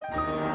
you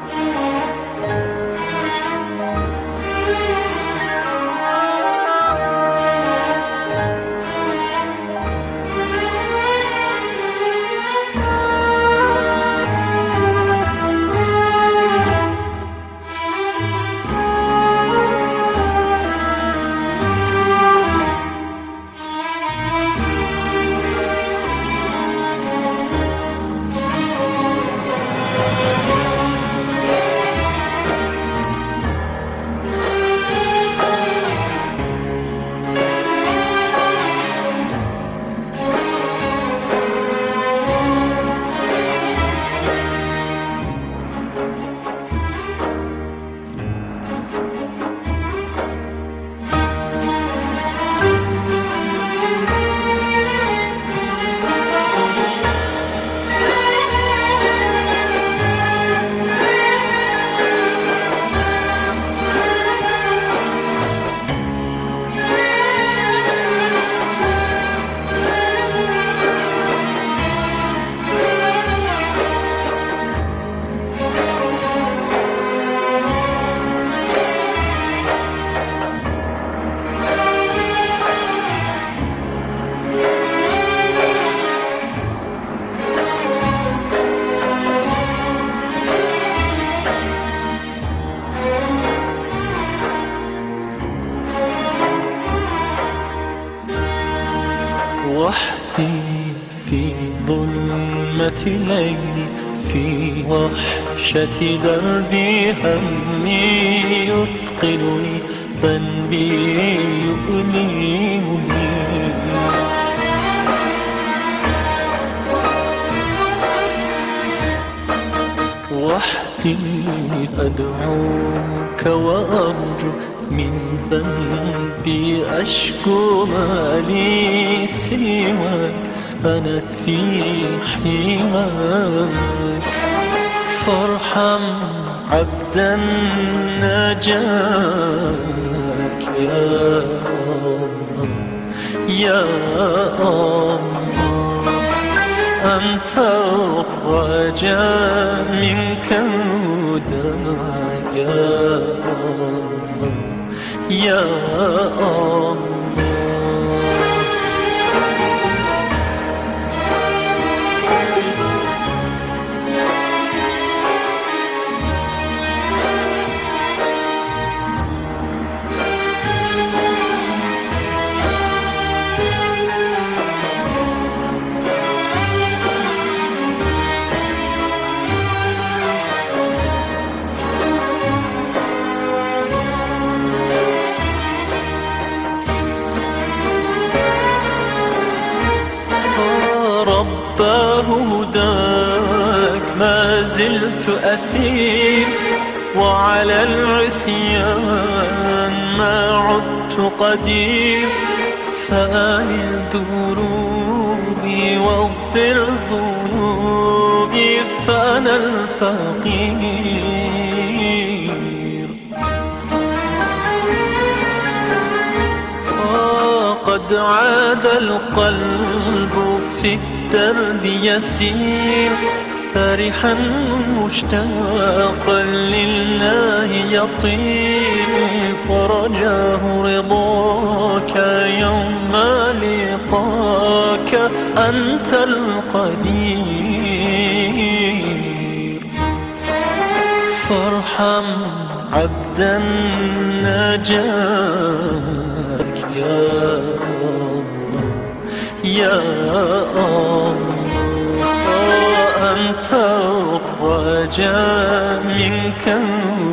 وحدي في ظلمة ليلي في وحشة دربي همي يثقلني ذنبي يؤلمني. وحدي أدعوك وأرجو من ذنبي أشكو ما لي سواك أنا في حماك. فارحم عبدا نجاك يا الله يا الله. أنت الرجاء منك هداك يا الله. يا الله رباه هداك ما زلت أسير وعلى العصيان ما عدت قدير. فآل دروبي واغفر ذنوبي فأنا الفقير. وقد عاد القلب في الدرب يسير فرحا مشتاقا لله يطير. ورجاه رضاك يوم لقاك أنت القدير. فارحم عبدا نجاك يا الله يا الله أنت الرجاء منك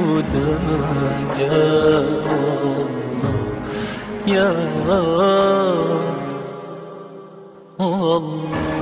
هداك يا الله يا الله.